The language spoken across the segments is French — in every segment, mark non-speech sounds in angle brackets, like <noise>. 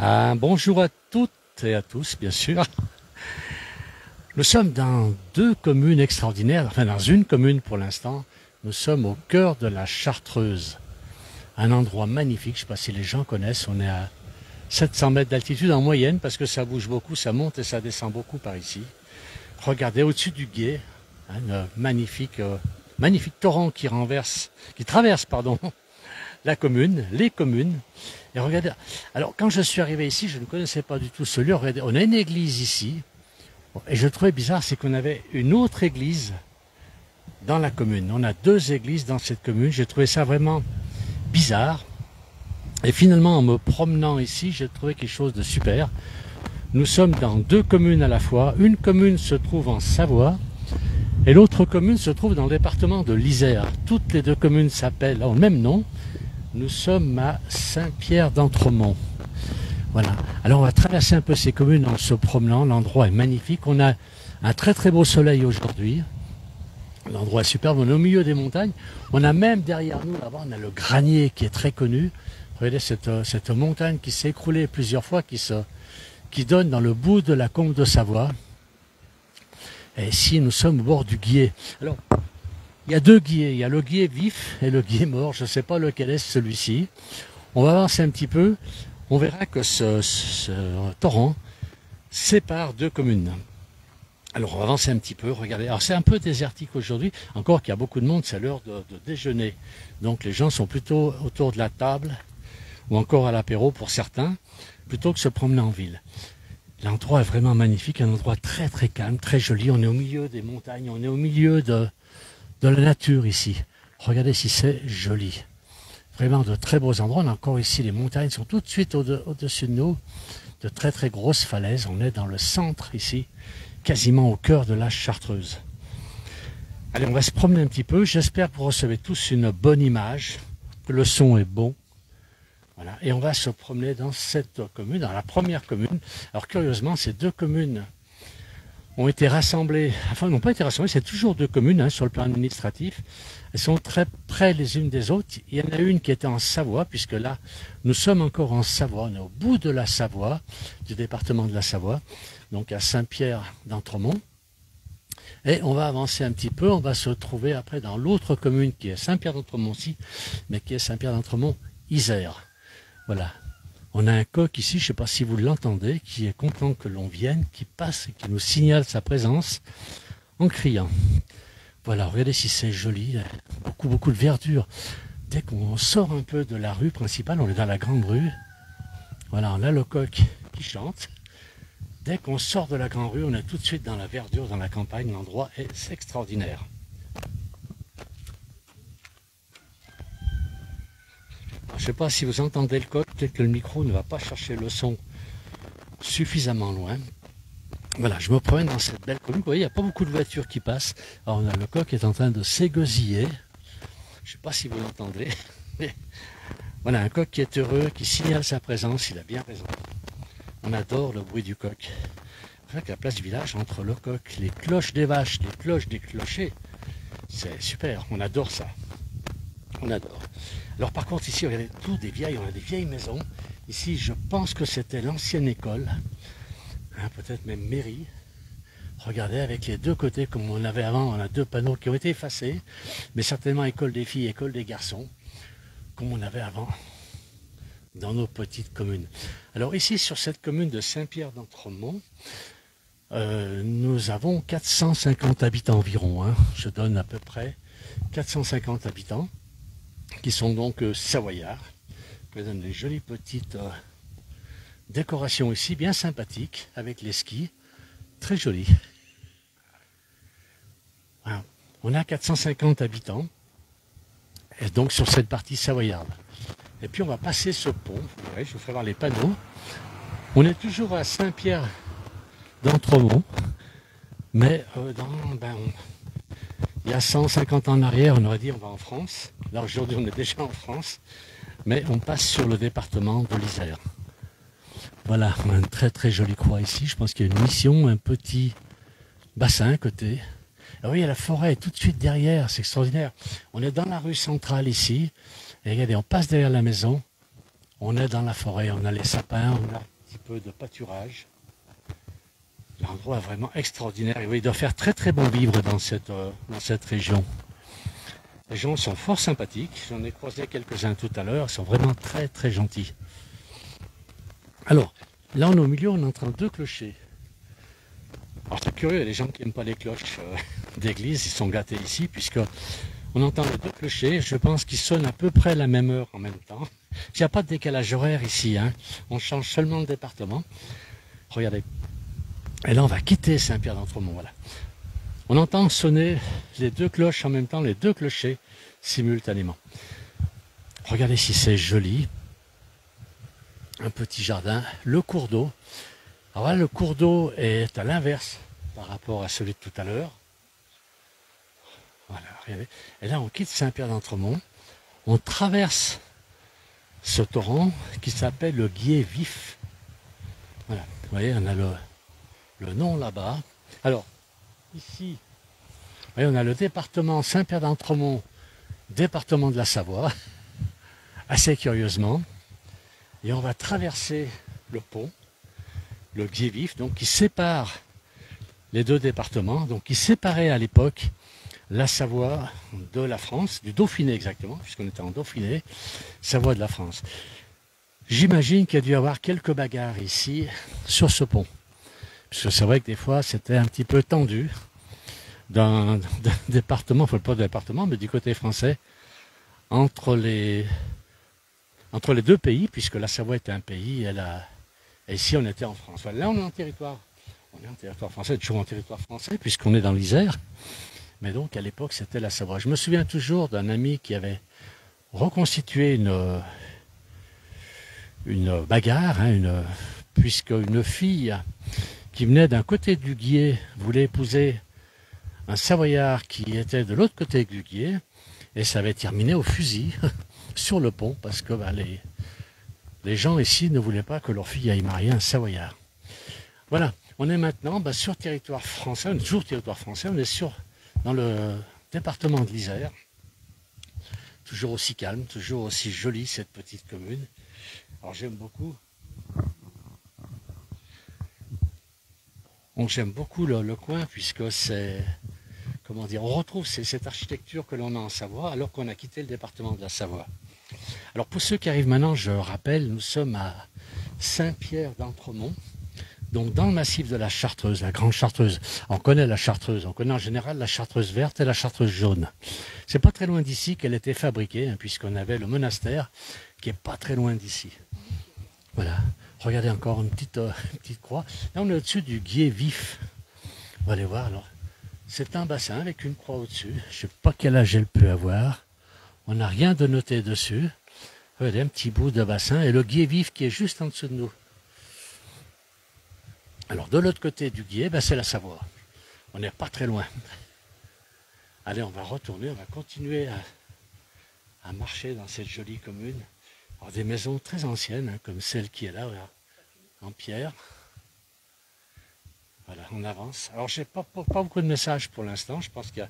Un bonjour à toutes et à tous, bien sûr. Nous sommes dans deux communes extraordinaires, enfin dans une commune pour l'instant. Nous sommes au cœur de la Chartreuse. Un endroit magnifique, je ne sais pas si les gens connaissent, on est à 700 mètres d'altitude en moyenne parce que ça bouge beaucoup, ça monte et ça descend beaucoup par ici. Regardez au-dessus du guet, un magnifique, euh, magnifique torrent qui renverse, qui traverse, pardon, la commune, les communes. Et regardez, alors quand je suis arrivé ici, je ne connaissais pas du tout ce lieu. On a une église ici. Et je trouvais bizarre, c'est qu'on avait une autre église dans la commune. On a deux églises dans cette commune. J'ai trouvé ça vraiment bizarre. Et finalement, en me promenant ici, j'ai trouvé quelque chose de super. Nous sommes dans deux communes à la fois. Une commune se trouve en Savoie et l'autre commune se trouve dans le département de l'Isère. Toutes les deux communes s'appellent au même nom. Nous sommes à Saint-Pierre d'Entremont. Voilà. Alors on va traverser un peu ces communes en se promenant. L'endroit est magnifique. On a un très très beau soleil aujourd'hui. L'endroit est superbe. On est au milieu des montagnes. On a même derrière nous, là-bas, on a le granier qui est très connu. Regardez cette, cette montagne qui s'est écroulée plusieurs fois, qui, se, qui donne dans le bout de la combe de Savoie. Et ici, nous sommes au bord du Guier. Alors, il y a deux guiers. Il y a le guier vif et le guier mort. Je ne sais pas lequel est celui-ci. On va avancer un petit peu. On verra que ce, torrent sépare deux communes. Alors on va avancer un petit peu, regardez. Alors c'est un peu désertique aujourd'hui, encore qu'il y a beaucoup de monde, c'est l'heure de, déjeuner. Donc les gens sont plutôt autour de la table, ou encore à l'apéro pour certains, plutôt que se promener en ville. L'endroit est vraiment magnifique, un endroit très très calme, très joli. On est au milieu des montagnes, on est au milieu de, de la nature ici. Regardez si c'est joli. Vraiment de très beaux endroits. On a encore ici les montagnes sont tout de suite au-dessus de nous. De très très grosses falaises. On est dans le centre ici, quasiment au cœur de la Chartreuse. Allez, on va se promener un petit peu. J'espère que vous recevez tous une bonne image, que le son est bon. Voilà. Et on va se promener dans cette commune, dans la première commune. Alors curieusement, ces deux communes ont été rassemblées, enfin n'ont pas été rassemblées, c'est toujours deux communes hein, sur le plan administratif. Elles sont très près les unes des autres. Il y en a une qui était en Savoie, puisque là, nous sommes encore en Savoie, on est au bout de la Savoie, du département de la Savoie, donc à Saint-Pierre d'Entremont. Et on va avancer un petit peu, on va se trouver après dans l'autre commune qui est Saint-Pierre d'Entremont aussi, mais qui est Saint-Pierre d'Entremont, Isère. Voilà, on a un coq ici, je ne sais pas si vous l'entendez, qui est content que l'on vienne, qui passe et qui nous signale sa présence en criant. Voilà, regardez si c'est joli, beaucoup, beaucoup de verdure. Dès qu'on sort un peu de la rue principale, on est dans la grande rue. Voilà, on a le coq qui chante. Dès qu'on sort de la grande rue, on est tout de suite dans la verdure, dans la campagne. L'endroit est extraordinaire. Je ne sais pas si vous entendez le coq, peut-être que le micro ne va pas chercher le son suffisamment loin. Voilà, je me promène dans cette belle commune. Vous voyez, il n'y a pas beaucoup de voitures qui passent. Alors, le coq est en train de s'égosiller. Je ne sais pas si vous l'entendez. <laughs> voilà, un coq qui est heureux, qui signale sa présence. Il a bien raison. On adore le bruit du coq. En fait, la place du village, entre le coq, les cloches des vaches, les cloches des clochers, c'est super. On adore ça. On adore. Alors par contre ici, regardez, tout des vieilles, on a des vieilles maisons. Ici, je pense que c'était l'ancienne école, hein, peut-être même mairie. Regardez avec les deux côtés comme on avait avant, on a deux panneaux qui ont été effacés, mais certainement école des filles, école des garçons, comme on avait avant dans nos petites communes. Alors ici, sur cette commune de Saint-Pierre d'Entremont, euh, nous avons 450 habitants environ. Hein. Je donne à peu près 450 habitants qui sont donc euh, savoyards. Je donne des jolies petites euh, décorations ici, bien sympathiques, avec les skis. Très jolies. On a 450 habitants, et donc sur cette partie savoyarde. Et puis on va passer ce pont, je vous ferai voir les panneaux. On est toujours à Saint-Pierre d'Entremont, mais euh, dans, ben, il y a 150 ans en arrière, on aurait dit on va en France. Là aujourd'hui on est déjà en France, mais on passe sur le département de l'Isère. Voilà, a une très très jolie croix ici. Je pense qu'il y a une mission, un petit bassin à côté. Ah oui, la forêt tout de suite derrière, c'est extraordinaire. On est dans la rue centrale ici. Et regardez, on passe derrière la maison. On est dans la forêt, on a les sapins, on a un petit peu de pâturage. L'endroit est vraiment extraordinaire. Oui, il doit faire très très bon vivre dans cette, euh, dans cette région. Les gens sont fort sympathiques. J'en ai croisé quelques-uns tout à l'heure. Ils sont vraiment très très gentils. Alors, là on est au milieu, on entend deux clochers. Alors c'est curieux, les gens qui n'aiment pas les cloches euh, <laughs> d'église, ils sont gâtés ici, puisque on entend les deux clochers, je pense qu'ils sonnent à peu près la même heure en même temps. Il n'y a pas de décalage horaire ici, hein. on change seulement le département. Regardez. Et là, on va quitter Saint-Pierre d'Entremont. Voilà. On entend sonner les deux cloches en même temps, les deux clochers simultanément. Regardez si c'est joli. Un petit jardin, le cours d'eau. Alors là, le cours d'eau est à l'inverse par rapport à celui de tout à l'heure. Voilà, regardez. Et là, on quitte Saint-Pierre d'Entremont. On traverse ce torrent qui s'appelle le Guier Vif. Voilà, vous voyez, on a le, le nom là-bas. Alors, ici, on a le département Saint-Pierre d'Entremont, département de la Savoie, <laughs> assez curieusement. Et on va traverser le pont, le donc qui sépare les deux départements, donc qui séparait à l'époque la Savoie de la France, du Dauphiné exactement, puisqu'on était en Dauphiné, Savoie de la France. J'imagine qu'il y a dû y avoir quelques bagarres ici sur ce pont. Parce que c'est vrai que des fois, c'était un petit peu tendu dans <laughs> un département, enfin pas de département, mais du côté français, entre les, entre les deux pays, puisque la Savoie était un pays, et, et ici on était en France. Là on est en territoire, on est en territoire français, toujours en territoire français, puisqu'on est dans l'Isère. Mais donc à l'époque c'était la Savoie. Je me souviens toujours d'un ami qui avait reconstitué une, une bagarre, hein, une, puisque une fille qui venait d'un côté du Guier voulait épouser un Savoyard qui était de l'autre côté du Guier, et ça avait terminé au fusil <laughs> sur le pont, parce que bah, les, gens ici ne voulaient pas que leur fille aille marier un Savoyard. Voilà, on est maintenant bah, sur territoire français, toujours territoire français, on est sur, dans le département de l'Isère, toujours aussi calme, toujours aussi jolie cette petite commune. Alors j'aime beaucoup j'aime beaucoup le, coin puisque c'est, comment dire, on retrouve cette architecture que l'on a en Savoie alors qu'on a quitté le département de la Savoie. Alors pour ceux qui arrivent maintenant, je rappelle, nous sommes à Saint-Pierre d'Entremont, donc dans le massif de la Chartreuse, la grande Chartreuse. On connaît la Chartreuse, on connaît en général la Chartreuse verte et la Chartreuse jaune. C'est pas très loin d'ici qu'elle était fabriquée, hein, puisqu'on avait le monastère qui est pas très loin d'ici. Voilà. Regardez encore une petite, euh, croix. Là, on est au-dessus du guier vif. On va aller voir. Alors, c'est un bassin avec une croix au-dessus. Je ne sais pas quel âge elle peut avoir. On n'a rien de noté dessus. Regardez, un petit bout de bassin et le guier vif qui est juste en dessous de nous. Alors, de l'autre côté du guier, ben, c'est la Savoie. On n'est pas très loin. Allez, on va retourner, on va continuer à marcher dans cette jolie commune des maisons très anciennes, hein, comme celle qui est là, en pierre. Voilà, on avance. Alors, j'ai pas, pas, beaucoup de messages pour l'instant. Je pense que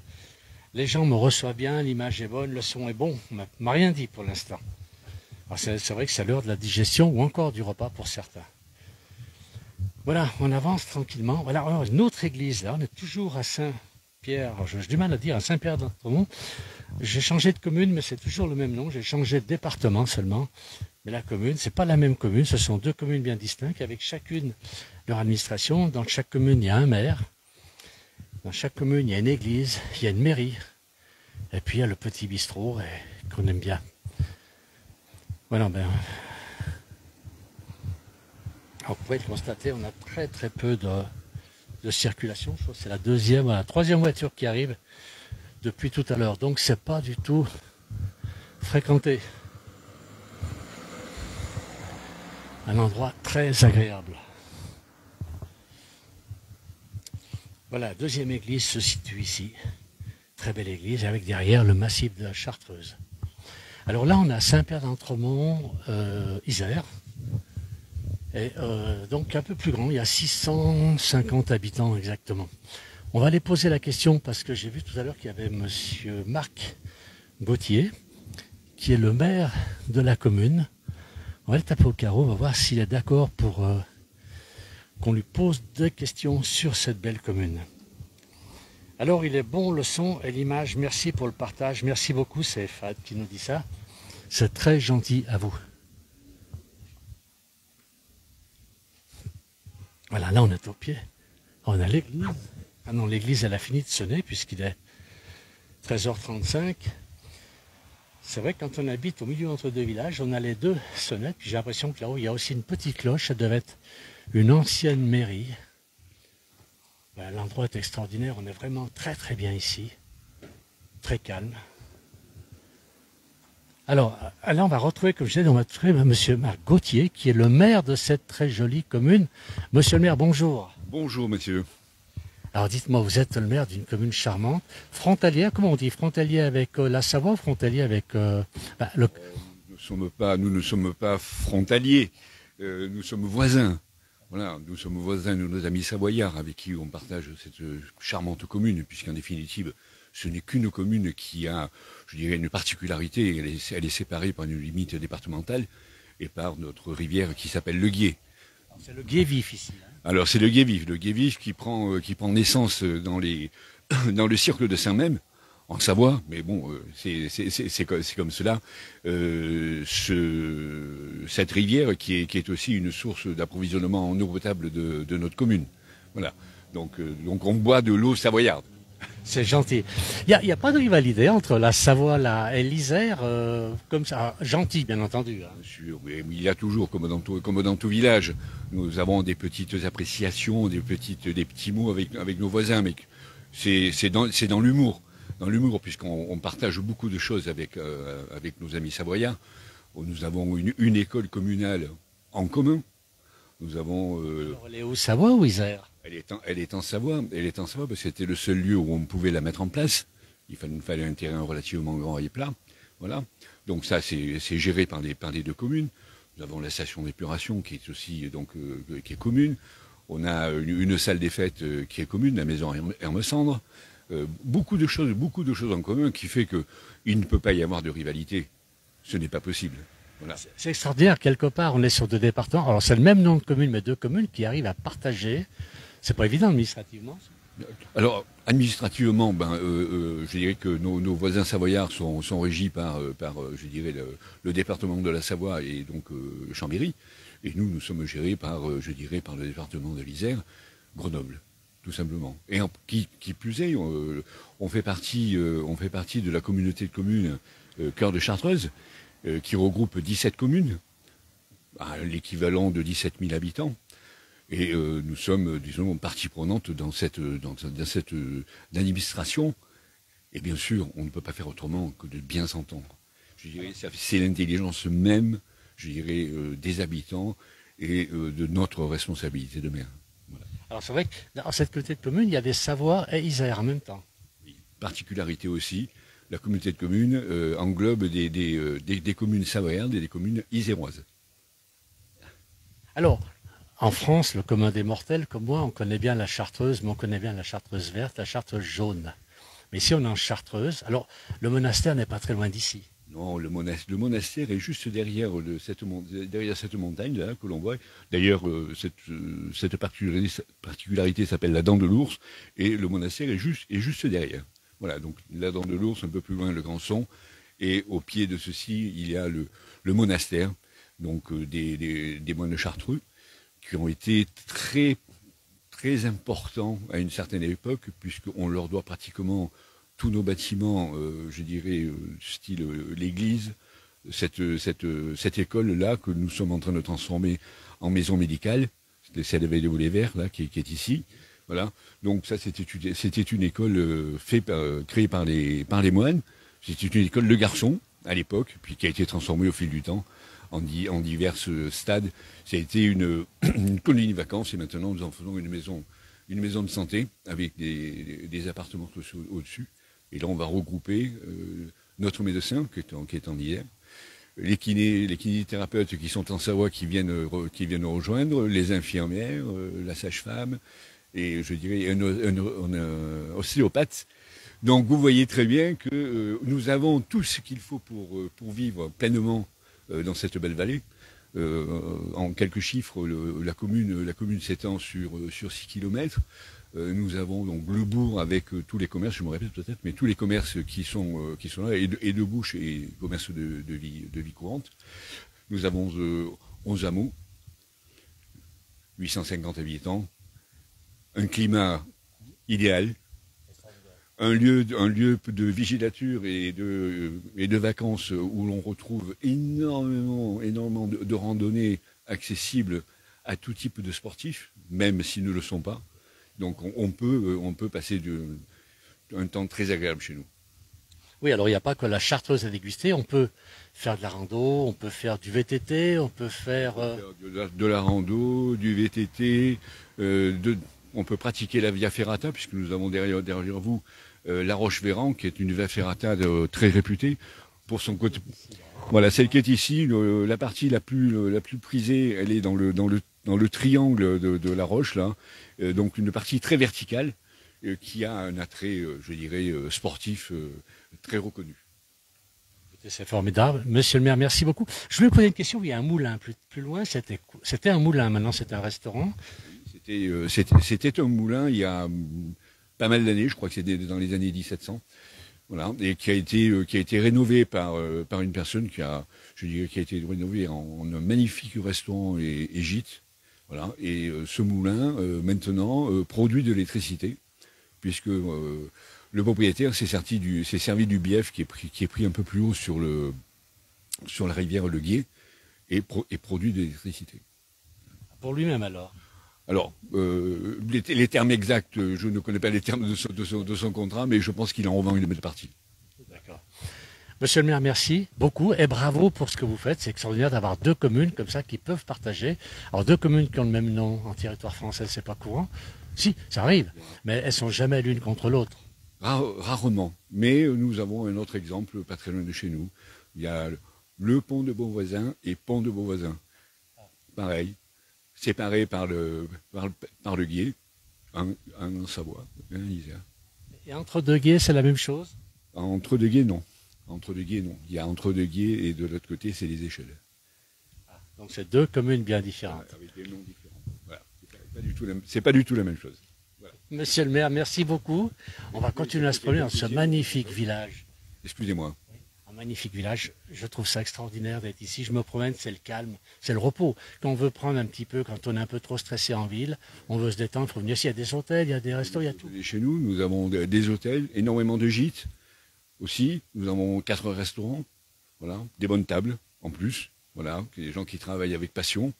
les gens me reçoivent bien, l'image est bonne, le son est bon. On m'a rien dit pour l'instant. C'est vrai que c'est l'heure de la digestion ou encore du repas pour certains. Voilà, on avance tranquillement. Voilà, une autre église là. On est toujours à Saint-Pierre. J'ai du mal à dire à Saint-Pierre d'Entremont. J'ai changé de commune, mais c'est toujours le même nom. J'ai changé de département seulement. Mais la commune, c'est pas la même commune. Ce sont deux communes bien distinctes, avec chacune leur administration. Dans chaque commune, il y a un maire. Dans chaque commune, il y a une église, il y a une mairie. Et puis il y a le petit bistrot qu'on aime bien. Voilà, ben. vous pouvez le constater, on a très très peu de, circulation. Crois que c'est la deuxième, la troisième voiture qui arrive depuis tout à l'heure. Donc c'est pas du tout fréquenté. Un endroit très agréable. Voilà, deuxième église se situe ici. Très belle église avec derrière le massif de la Chartreuse. Alors là, on a Saint-Père d'Entremont, euh, Isère. Et euh, donc un peu plus grand, il y a 650 habitants exactement. On va aller poser la question parce que j'ai vu tout à l'heure qu'il y avait monsieur Marc Gauthier, qui est le maire de la commune. On va le taper au carreau, on va voir s'il est d'accord pour euh, qu'on lui pose des questions sur cette belle commune. Alors, il est bon le son et l'image. Merci pour le partage. Merci beaucoup, c'est Fad qui nous dit ça. C'est très gentil à vous. Voilà, là on est au pied. On a l'église. Ah non, l'église elle a fini de sonner puisqu'il est 13h35. C'est vrai que quand on habite au milieu entre deux villages, on a les deux sonnettes. Puis j'ai l'impression que là-haut, il y a aussi une petite cloche. Ça devait être une ancienne mairie. Ben, L'endroit est extraordinaire. On est vraiment très très bien ici. Très calme. Alors, là, on va retrouver, comme je disais, on va retrouver M. Marc Gauthier, qui est le maire de cette très jolie commune. Monsieur le maire, bonjour. Bonjour, monsieur. Alors, dites-moi, vous êtes le maire d'une commune charmante, frontalière, comment on dit Frontalier avec euh, la Savoie, frontalier avec euh, bah, le... Nous, ne sommes pas, nous ne sommes pas frontaliers, euh, nous sommes voisins. Voilà, nous sommes voisins de nos amis savoyards avec qui on partage cette charmante commune, puisqu'en définitive, ce n'est qu'une commune qui a, je dirais, une particularité. Elle est, séparée par une limite départementale et par notre rivière qui s'appelle le Guier. C'est le Guier vif ici. Hein. Alors c'est le Guier vif, le Guier vif qui prend, euh, qui prend naissance dans, les, <coughs> dans le cercle de Saint-Même, en Savoie, mais bon, euh, c'est comme cela. Euh, cette rivière qui est, qui est aussi une source d'approvisionnement en eau potable de, de notre commune. Voilà. Donc, donc on boit de l'eau savoyarde. C'est gentil. Il n'y a, pas de rivalité entre la Savoie et l'Isère, euh, comme ça, gentil bien entendu. Hein. Bien sûr, mais il y a toujours, comme dans, tout, comme dans tout village, nous avons des petites appréciations, des, petites, des petits mots avec, avec nos voisins, mais c'est dans, dans l'humour. Dans l'humour, puisqu'on partage beaucoup de choses avec, euh, avec nos amis savoyards. Nous avons une, une, école communale en commun. Nous avons... Euh, Alors, Savoie ou Isère? Elle est en Savoie. Elle est en Savoie parce que c'était le seul lieu où on pouvait la mettre en place. Il fallait, fallait un terrain relativement grand et plat. Voilà. Donc ça, c'est géré par les, deux communes. Nous avons la station d'épuration qui est aussi donc euh, qui est commune. On a une, salle des fêtes euh, qui est commune, la maison Hermesandre. Euh, beaucoup de choses, beaucoup de choses en commun qui fait que il ne peut pas y avoir de rivalité. Ce n'est pas possible. C'est extraordinaire, quelque part, on est sur deux départements. Alors c'est le même nom de commune, mais deux communes qui arrivent à partager c'est pas évident administrativement. Alors, administrativement, ben, euh, euh, je dirais que nos, voisins savoyards sont, régis par, euh, je dirais, le, département de la Savoie et donc Chambéry. Et nous, nous sommes gérés par, je dirais, par le département de l'Isère, Grenoble, tout simplement. Et qui, plus est, on, fait partie, on fait partie de la communauté de communes Cœur de Chartreuse, qui regroupe 17 communes, l'équivalent de 17 000 habitants. Et euh, nous sommes, disons, partie prenante dans cette, dans, cette euh, administration. Et bien sûr, on ne peut pas faire autrement que de bien s'entendre. Je dirais, c'est l'intelligence même, je dirais, euh, des habitants et de notre responsabilité de maire. Alors c'est vrai que dans cette communauté de communes, il y a des Savoie et Isère en même temps. Oui. Particularité aussi, la communauté de communes englobe des, des, des, communes savoyardes et des communes iséroises. Alors, en France, le commun des mortels, comme moi, on connaît bien la chartreuse, mais on connaît bien la chartreuse verte, la chartreuse jaune. Mais ici, on est en chartreuse. Alors, le monastère n'est pas très loin d'ici. Non, le monastère, est juste derrière, cette, montagne là que l'on voit. D'ailleurs, euh, euh, cette, particularité, s'appelle la dent de l'ours, et le monastère est juste, derrière. Voilà, donc la dent de l'ours, un peu plus loin, le grand son, et au pied de ceci, il y a le, monastère, donc euh, des, des moines chartreux, qui ont été très, très importants à une certaine époque, puisqu'on leur doit pratiquement tous nos bâtiments, euh, je dirais, euh, style euh, l'église, cette, cette, cette école-là que nous sommes en train de transformer en maison médicale, celle de les Verts, là, qui, est ici. Voilà. Donc ça, c'était une, c'était une école fait créée par les, par les moines. C'était une école de garçons à l'époque, puis qui a été transformée au fil du temps en, en divers stades. Ça a été <clears throat> une, colonie de vacances et maintenant nous en faisons une maison, une maison de santé avec des, appartements au-dessus. Et là, on va regrouper euh, notre médecin qui est en, qui est en les kinés, les kinésithérapeutes qui sont en Savoie qui viennent, qui viennent rejoindre, les infirmières, euh, la sage-femme et je dirais un, un, ostéopathe. Donc vous voyez très bien que euh, nous avons tout ce qu'il faut pour, pour vivre pleinement euh, dans cette belle vallée. en quelques chiffres, la commune, la commune s'étend sur, sur 6 km. nous avons donc le bourg avec tous les commerces, je me répète peut-être, mais tous les commerces qui sont, qui sont là, et de, et bouche et commerces de, de, vie, de vie courante. Nous avons 11 hameaux, 850 habitants, un climat idéal, un lieu, un lieu de vigilature et de, et de vacances où l'on retrouve énormément, énormément de, randonnées accessibles à tout type de sportifs, même s'ils ne le sont pas. Donc on, peut, on peut passer un temps très agréable chez nous. Oui, alors il n'y a pas que la chartreuse à déguster, on peut faire de la rando, on peut faire du VTT, on peut faire... Euh, de, la, rando, du VTT, euh, on peut pratiquer la via ferrata, puisque nous avons derrière, vous euh, la Roche-Véran, qui est une via ferrata très réputée pour son côté. Voilà, celle qui est ici, la partie la plus, prisée, elle est dans le, dans le, dans le triangle de, la roche, là. donc une partie très verticale, qui a un attrait, je dirais, sportif très reconnu. C'est formidable. Monsieur le maire, merci beaucoup. Je voulais poser une question. Il y a un moulin plus loin. C'était un moulin. Maintenant, c'est un restaurant. Euh, c'était un moulin il y a hum, pas mal d'années. Je crois que c'était dans les années 1700. Voilà, et qui a été euh, qui a été rénové par euh, par une personne qui a je dirais qui a été rénové en, un magnifique restaurant et, gîte. Voilà, et ce moulin maintenant produit de l'électricité puisque le propriétaire s'est servi du, bief qui est, pris, qui est pris un peu plus haut sur, le, sur la rivière Le Guier et, produit de l'électricité. Pour lui-même alors? Alors, euh, les, termes exacts, je ne connais pas les termes de son, de son, contrat, mais je pense qu'il en revend une belle partie. D'accord. Monsieur le maire, merci beaucoup et bravo pour ce que vous faites. C'est extraordinaire d'avoir deux communes comme ça qui peuvent partager. Alors deux communes qui ont le même nom en territoire français, c'est pas courant. Si, ça arrive, mais elles sont jamais l'une contre l'autre rarement. Mais nous avons un autre exemple pas très loin de chez nous. Il y a le pont de Beauvoisin et pont de Beauvoisin. Pareil, séparés par le, par, le guier, un, en Savoie, un en Isère. Et entre deux guiers, c'est la même chose? Entre deux guiers, non. Entre deux guiers, non. Il y a entre deux guiers et de l'autre côté, c'est les échelles. Ah, donc c'est deux communes bien différentes. Avec des noms différents. Voilà. C'est pas, pas du tout la même chose. Monsieur le maire, merci beaucoup. On va continuer à se promener dans ce magnifique village. Excusez-moi. Magnifique village. Je trouve ça extraordinaire d'être ici. Je me promène, c'est le calme, c'est le repos. Quand on veut prendre un petit peu, quand on est un peu trop stressé en ville, on veut se détendre, il faut venir ici. Il y a des hôtels, il y a des restos, il y a tout. Chez nous, nous avons des hôtels, énormément de gîtes aussi. Nous avons quatre restaurants, voilà, des bonnes tables en plus, voilà, des gens qui travaillent avec passion.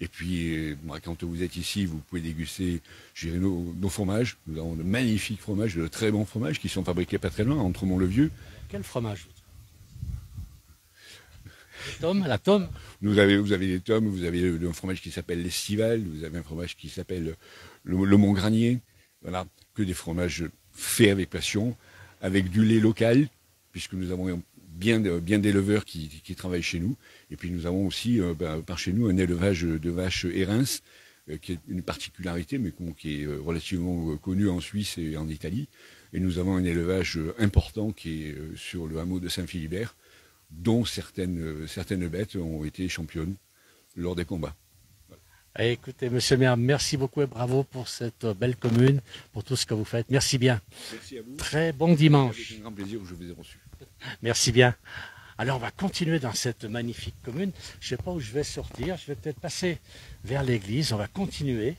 Et puis, euh, quand vous êtes ici, vous pouvez déguster nos, nos, fromages. Nous avons de magnifiques fromages, de très bons fromages qui sont fabriqués pas très loin, entre Mont-le-Vieux. Quel fromage Vous avez, vous avez des tomes, vous avez un fromage qui s'appelle l'estival, vous avez un fromage qui s'appelle le, le Mont-Granier. Voilà, que des fromages faits avec passion, avec du lait local, puisque nous avons bien, bien d'éleveurs qui, travaillent chez nous. Et puis nous avons aussi euh, ben, par chez nous un élevage de vaches érins, euh, qui est une particularité, mais qui est euh, relativement connu en Suisse et en Italie. Et nous avons un élevage important qui est sur le hameau de Saint-Philibert, dont certaines, certaines bêtes ont été championnes lors des combats. Eh, écoutez, monsieur le maire, merci beaucoup et bravo pour cette belle commune, pour tout ce que vous faites. Merci bien. Merci à vous. Très bon dimanche. C'est un grand plaisir que je vous ai reçu. Merci bien. Alors on va continuer dans cette magnifique commune. Je ne sais pas où je vais sortir. Je vais peut-être passer vers l'église. On va continuer.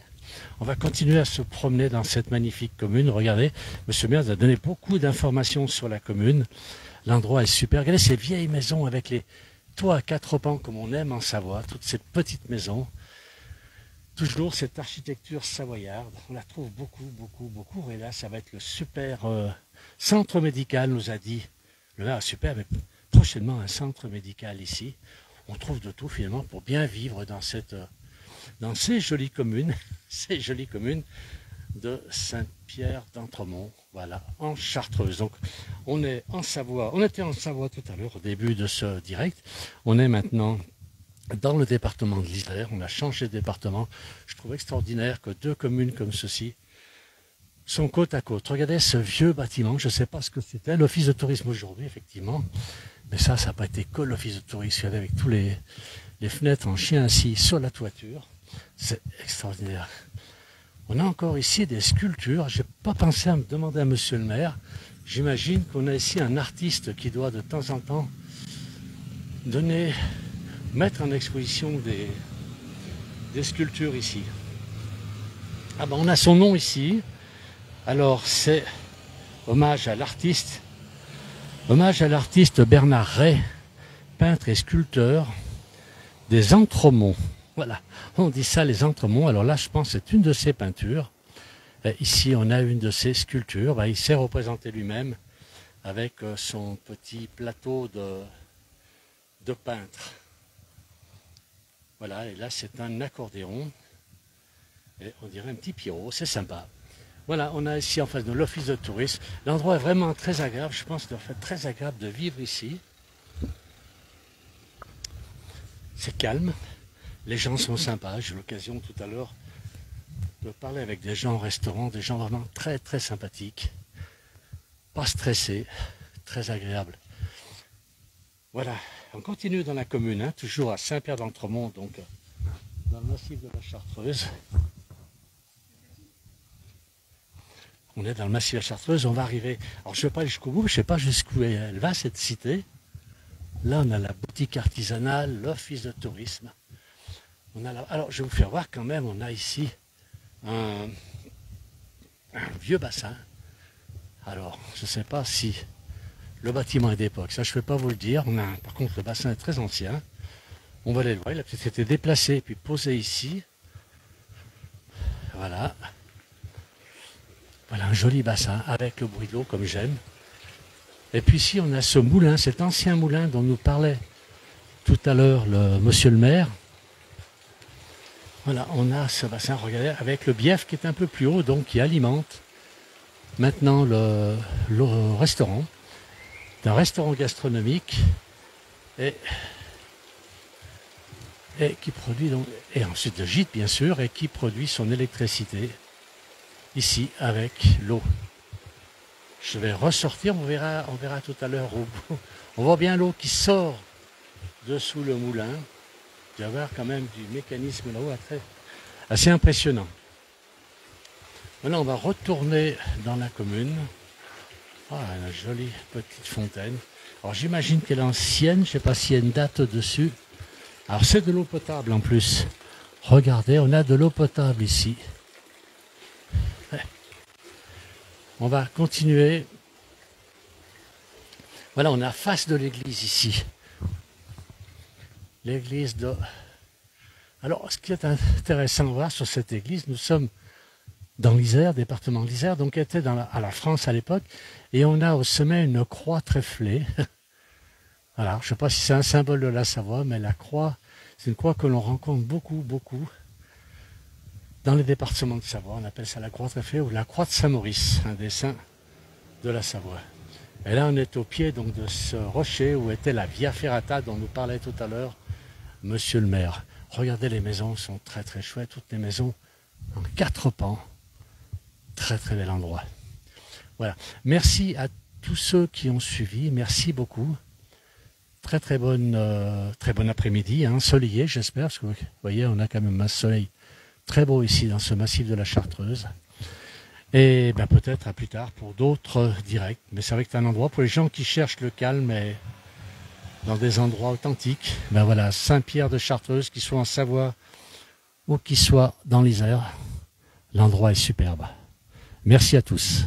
On va continuer à se promener dans cette magnifique commune. Regardez, Monsieur Maire a donné beaucoup d'informations sur la commune. L'endroit est super. Regardez ces vieilles maisons avec les toits à quatre pans comme on aime en Savoie. Toutes ces petites maisons. Toujours cette architecture savoyarde. On la trouve beaucoup, beaucoup, beaucoup. Et là, ça va être le super euh, centre médical, nous a dit le maire super, mais prochainement un centre médical ici. On trouve de tout finalement pour bien vivre dans, cette, dans ces jolies communes, <laughs> ces jolies communes de Saint-Pierre d'Entremont, voilà, en Chartreuse. Donc on est en Savoie, on était en Savoie tout à l'heure au début de ce direct. On est maintenant dans le département de l'Isère, on a changé de département. Je trouve extraordinaire que deux communes comme ceci sont côte à côte. Regardez ce vieux bâtiment, je ne sais pas ce que c'était, l'office de tourisme aujourd'hui, effectivement. Mais ça, ça n'a pas été que l'office de tourisme, avec tous les, les fenêtres en chien assis sur la toiture. C'est extraordinaire. On a encore ici des sculptures. J'ai pas pensé à me demander à monsieur le maire. J'imagine qu'on a ici un artiste qui doit de temps en temps donner, mettre en exposition des, des sculptures ici. Ah ben on a son nom ici. Alors c'est hommage à l'artiste, hommage à l'artiste Bernard Ray, peintre et sculpteur des Entremonts. Voilà, on dit ça les Entremonts. Alors là, je pense que c'est une de ses peintures. ici, on a une de ses sculptures. Ben, il s'est représenté lui-même avec euh, son petit plateau de, de peintre. Voilà, et là, c'est un accordéon. Et on dirait un petit Pierrot, c'est sympa. Voilà, on a ici en face de l'office de tourisme. L'endroit est vraiment très agréable. Je pense que c'est très agréable de vivre ici. C'est calme. Les gens sont sympas. J'ai eu l'occasion tout à l'heure de parler avec des gens au restaurant, des gens vraiment très très sympathiques. Pas stressés, très agréables. Voilà, on continue dans la commune, hein, toujours à Saint-Pierre d'Entremont, donc dans le massif de la Chartreuse. On est dans le massif de la Chartreuse, on va arriver. Alors je ne vais pas aller jusqu'au bout, je ne sais pas jusqu'où elle va cette cité. Là, on a la boutique artisanale, l'office de tourisme. Alors, je vais vous faire voir quand même, on a ici un, vieux bassin. Alors, je ne sais pas si le bâtiment est d'époque, ça je ne vais pas vous le dire. Par contre, le bassin est très ancien. On va aller le voir, il a peut-être été déplacé puis posé ici. Voilà. Voilà un joli bassin avec le bruit d'eau comme j'aime. Et puis ici, on a ce moulin, cet ancien moulin dont nous parlait tout à l'heure monsieur le maire. Voilà, on a ce bassin, regardez, avec le bief qui est un peu plus haut, donc qui alimente maintenant le, restaurant. C'est un restaurant gastronomique et, et qui produit donc, et ensuite le gîte bien sûr, et qui produit son électricité ici avec l'eau. Je vais ressortir, on verra, on verra tout à l'heure. <laughs> On voit bien l'eau qui sort dessous le moulin. Il va y avoir quand même du mécanisme là-haut assez impressionnant. Maintenant, on va retourner dans la commune. Ah, une jolie petite fontaine. Alors j'imagine qu'elle est ancienne, je ne sais pas s'il y a une date dessus. Alors c'est de l'eau potable en plus. Regardez, on a de l'eau potable ici. On va continuer. Voilà, on a face de l'église ici. L'église de... Alors, ce qui est intéressant de voir sur cette église, nous sommes dans l'Isère, département l'Isère, donc était à la France à l'époque, et on a au sommet une croix tréflée. <laughs> voilà, je ne sais pas si c'est un symbole de la Savoie, mais la croix, c'est une croix que l'on rencontre beaucoup, beaucoup dans les départements de Savoie. On appelle ça la croix tréflée ou la croix de Saint-Maurice, un dessin de la Savoie. Et là, on est au pied donc de ce rocher où était la Via Ferrata dont nous parlait tout à l'heure Monsieur le maire. Regardez, les maisons sont très très chouettes, toutes les maisons en quatre pans. Très très bel endroit. Voilà. Merci à tous ceux qui ont suivi. Merci beaucoup. Très très bonne, euh, très bon après-midi, hein, ensoleillé j'espère, parce que vous voyez, on a quand même un soleil Très beau ici dans ce massif de la Chartreuse. Et ben peut-être à plus tard pour d'autres directs. Mais c'est vrai que c'est un endroit pour les gens qui cherchent le calme et dans des endroits authentiques. Ben voilà, Saint-Pierre de Chartreuse, qu'il soit en Savoie ou qu'il soit dans l'Isère, l'endroit est superbe. Merci à tous.